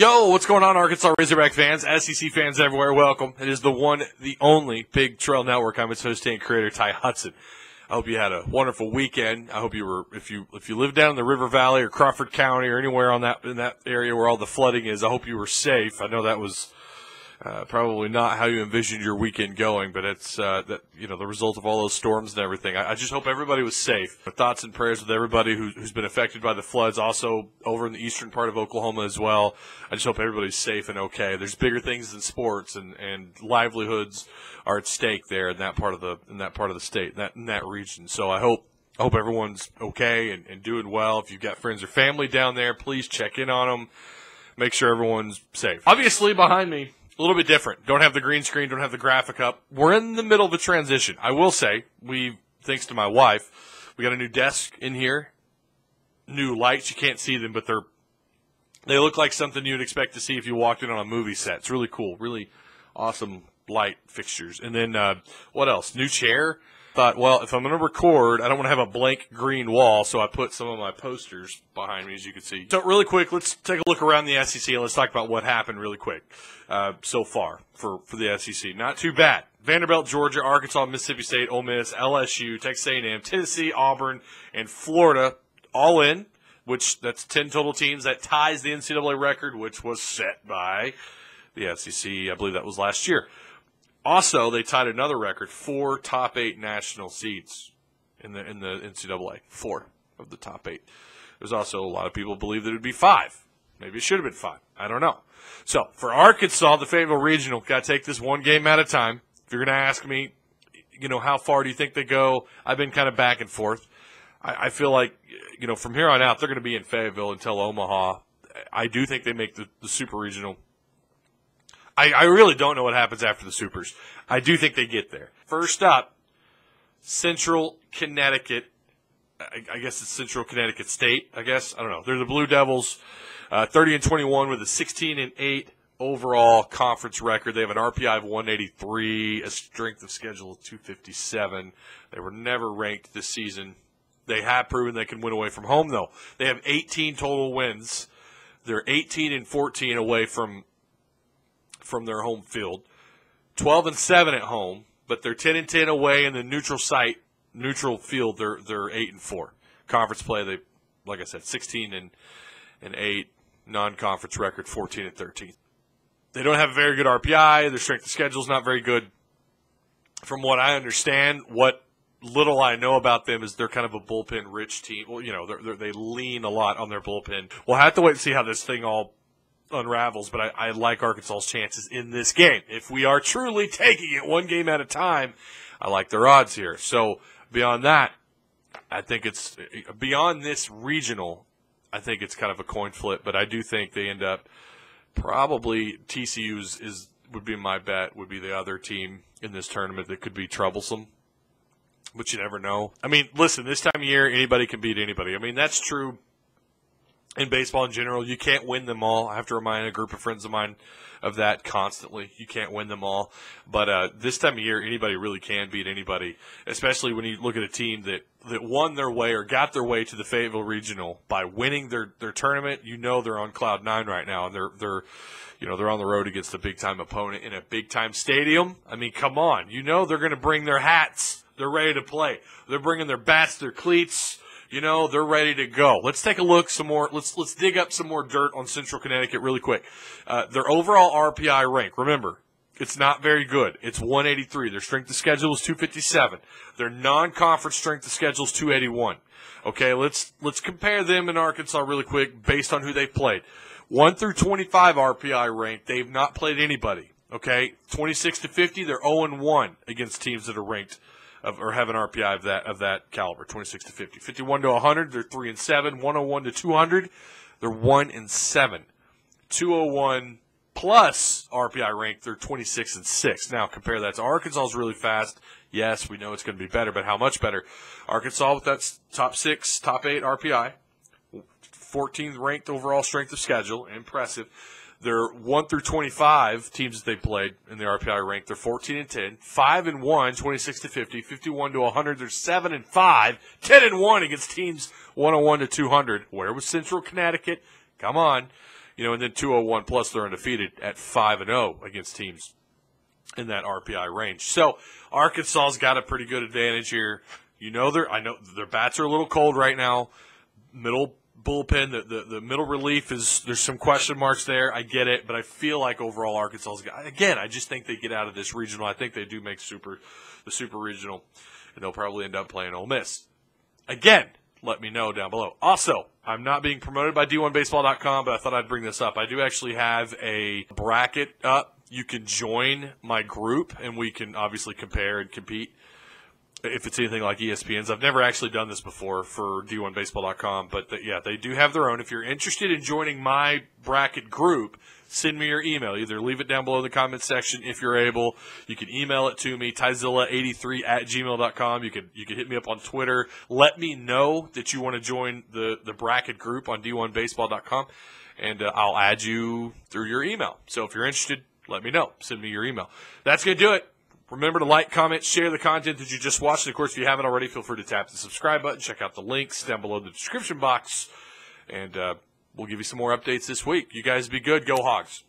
Yo, what's going on, Arkansas Razorback fans, SEC fans everywhere? Welcome. It is the one, the only Pig Trail Network. I'm its host and creator, Ty Hudson. I hope you had a wonderful weekend. I hope you were, if you if you live down in the River Valley or Crawford County or anywhere on that in that area where all the flooding is, I hope you were safe. I know that was uh, probably not how you envisioned your weekend going, but it's uh, that you know the result of all those storms and everything. I, I just hope everybody was safe. Thoughts and prayers with everybody who, who's been affected by the floods, also over in the eastern part of Oklahoma as well. I just hope everybody's safe and okay. There's bigger things than sports, and, and livelihoods are at stake there in that part of the in that part of the state, in that in that region. So I hope I hope everyone's okay and, and doing well. If you've got friends or family down there, please check in on them. Make sure everyone's safe. Obviously, behind me a little bit different. Don't have the green screen, don't have the graphic up. We're in the middle of a transition. I will say, we, thanks to my wife, we got a new desk in here, new lights. You can't see them, but they're, they look like something you'd expect to see if you walked in on a movie set. It's really cool, really awesome light fixtures. And then, uh, what else? New chair thought, well, if I'm going to record, I don't want to have a blank green wall, so I put some of my posters behind me, as you can see. So, really quick, let's take a look around the SEC and let's talk about what happened really quick uh, so far for, for the SEC. Not too bad. Vanderbilt, Georgia, Arkansas, Mississippi State, Ole Miss, LSU, Texas A&M, Tennessee, Auburn, and Florida all in, which that's 10 total teams. That ties the NCAA record, which was set by the SEC. I believe that was last year. Also, they tied another record: four top eight national seeds in the in the NCAA. Four of the top eight. There's also a lot of people believe that it would be five. Maybe it should have been five. I don't know. So for Arkansas, the Fayetteville Regional, got to take this one game at a time. If you're going to ask me, you know, how far do you think they go? I've been kind of back and forth. I, I feel like, you know, from here on out, they're going to be in Fayetteville until Omaha. I do think they make the, the Super Regional I, I really don't know what happens after the Supers. I do think they get there. First up, Central Connecticut. I, I guess it's Central Connecticut State. I guess I don't know. They're the Blue Devils, uh, 30 and 21 with a 16 and 8 overall conference record. They have an RPI of 183, a strength of schedule of 257. They were never ranked this season. They have proven they can win away from home, though. They have 18 total wins. They're 18 and 14 away from from their home field. 12 and 7 at home, but they're 10 and 10 away in the neutral site, neutral field. They're they're 8 and 4. Conference play they like I said 16 and and 8, non-conference record 14 and 13. They don't have a very good RPI, their strength of schedule is not very good. From what I understand, what little I know about them is they're kind of a bullpen rich team. Well, you know, they're, they're, they lean a lot on their bullpen. We'll have to wait and see how this thing all unravels, but I, I like Arkansas's chances in this game. If we are truly taking it one game at a time, I like their odds here. So beyond that, I think it's beyond this regional. I think it's kind of a coin flip, but I do think they end up probably TCU's is would be my bet would be the other team in this tournament that could be troublesome. But you never know. I mean, listen, this time of year anybody can beat anybody. I mean, that's true in baseball in general. You can't win them all. I have to remind a group of friends of mine of that constantly. You can't win them all. But uh, this time of year, anybody really can beat anybody, especially when you look at a team that, that won their way or got their way to the Fayetteville Regional by winning their, their tournament. You know they're on cloud nine right now, and they're they're you know they're on the road against a big time opponent in a big time stadium. I mean, come on, you know they're going to bring their hats. They're ready to play. They're bringing their bats, their cleats you know, they're ready to go. Let's take a look some more. Let's let's dig up some more dirt on Central Connecticut really quick. Uh, their overall RPI rank, remember, it's not very good. It's 183. Their strength of schedule is 257. Their non-conference strength of schedule is 281. Okay, let's let's compare them in Arkansas really quick based on who they've played. 1 through 25 RPI rank, they've not played anybody. Okay, 26 to 50, they're 0 and 1 against teams that are ranked of, or have an RPI of that of that caliber, 26 to 50. 51 to 100, they're 3 and 7. 101 to 200, they're 1 and 7. 201 plus RPI rank, they're 26 and 6. Now compare that to Arkansas is really fast. Yes, we know it's going to be better, but how much better? Arkansas with that top 6, top 8 RPI, 14th ranked overall strength of schedule, impressive. They're 1 through 25 teams that they played in the RPI rank. They're 14 and 10, 5 and 1, 26 to 50, 51 to 100. They're 7 and 5, 10 and 1 against teams 101 to 200. Where was Central Connecticut? Come on. You know, and then 201 plus they're undefeated at 5 and 0 against teams in that RPI range. So Arkansas's got a pretty good advantage here. You know, their I know their bats are a little cold right now. Middle bullpen, the, the, the middle relief is there's some question marks there. I get it, but I feel like overall Arkansas's got again. I just think they get out of this regional. I think they do make super the super regional, and they'll probably end up playing Ole Miss again. Let me know down below. Also, I'm not being promoted by D1Baseball.com, but I thought I'd bring this up. I do actually have a bracket up. You can join my group, and we can obviously compare and compete if it's anything like ESPN's. I've never actually done this before for D1Baseball.com, but the, yeah, they do have their own. If you're interested in joining my bracket group, send me your email. Either leave it down below in the comment section if you're able. You can email it to me, tyzilla83 at gmail.com. You can, you can hit me up on Twitter. Let me know that you want to join the, the bracket group on D1Baseball.com, and uh, I'll add you through your email. So if you're interested, let me know. Send me your email. That's going to do it. Remember to like, comment, share the content that you just watched. And of course, if you haven't already, feel free to tap the subscribe button. Check out the links down below the description box. And uh, we'll give you some more updates this week. You guys be good. Go Hogs.